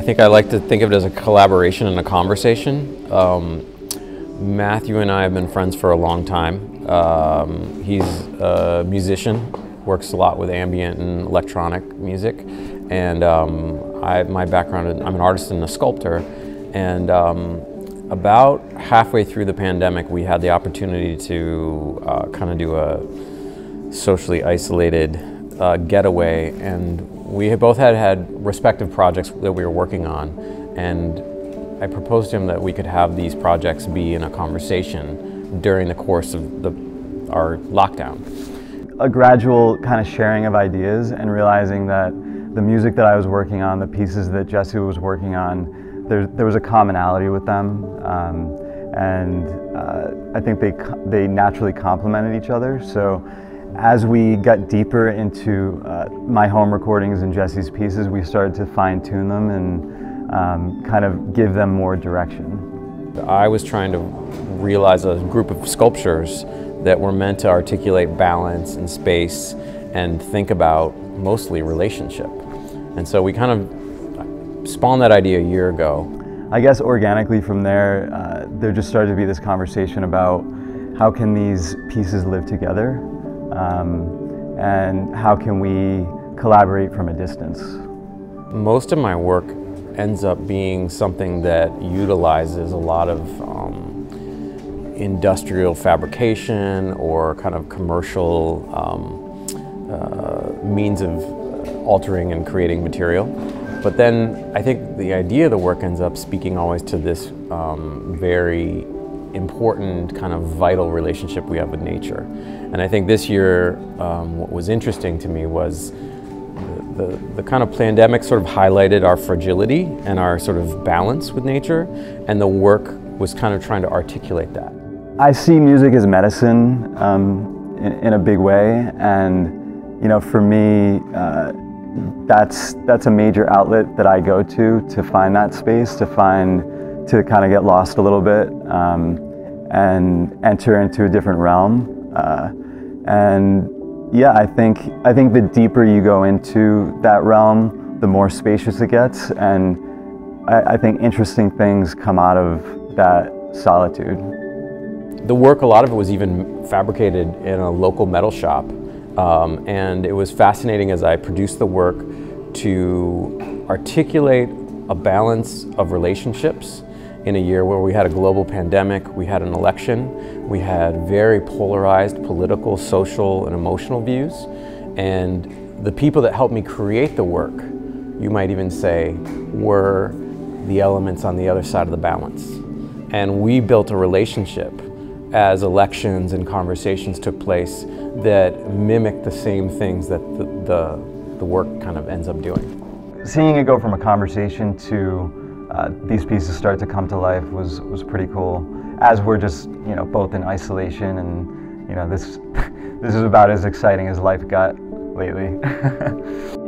think I like to think of it as a collaboration and a conversation. Um, Matthew and I have been friends for a long time. Um, he's a musician, works a lot with ambient and electronic music, and um, I, my background, I'm an artist and a sculptor, and um, about halfway through the pandemic, we had the opportunity to uh, kind of do a socially isolated uh, getaway, and we both had had respective projects that we were working on, and I proposed to him that we could have these projects be in a conversation during the course of the, our lockdown. A gradual kind of sharing of ideas and realizing that the music that I was working on, the pieces that Jesse was working on, there, there was a commonality with them. Um, and uh, I think they, they naturally complemented each other. So as we got deeper into uh, my home recordings and Jesse's pieces, we started to fine tune them and um, kind of give them more direction. I was trying to realize a group of sculptures that were meant to articulate balance and space and think about mostly relationship. And so we kind of spawned that idea a year ago. I guess organically from there, uh, there just started to be this conversation about how can these pieces live together um, and how can we collaborate from a distance. Most of my work ends up being something that utilizes a lot of um, industrial fabrication or kind of commercial um, uh, means of altering and creating material. But then I think the idea of the work ends up speaking always to this um, very important kind of vital relationship we have with nature. And I think this year um, what was interesting to me was the, the kind of pandemic sort of highlighted our fragility and our sort of balance with nature, and the work was kind of trying to articulate that. I see music as medicine um, in, in, a big way, and you know, for me, uh, that's that's a major outlet that I go to to find that space, to find to kind of get lost a little bit um, and enter into a different realm. Uh, and yeah, I think, I think the deeper you go into that realm, the more spacious it gets, and I, I think interesting things come out of that solitude. The work, a lot of it was even fabricated in a local metal shop, um, and it was fascinating as I produced the work to articulate a balance of relationships in a year where we had a global pandemic, we had an election, we had very polarized political, social, and emotional views. And the people that helped me create the work, you might even say, were the elements on the other side of the balance. And we built a relationship as elections and conversations took place that mimicked the same things that the, the, the work kind of ends up doing. Seeing it go from a conversation to uh, these pieces start to come to life was, was pretty cool. As we're just, you know, both in isolation and, you know, this, this is about as exciting as life got lately.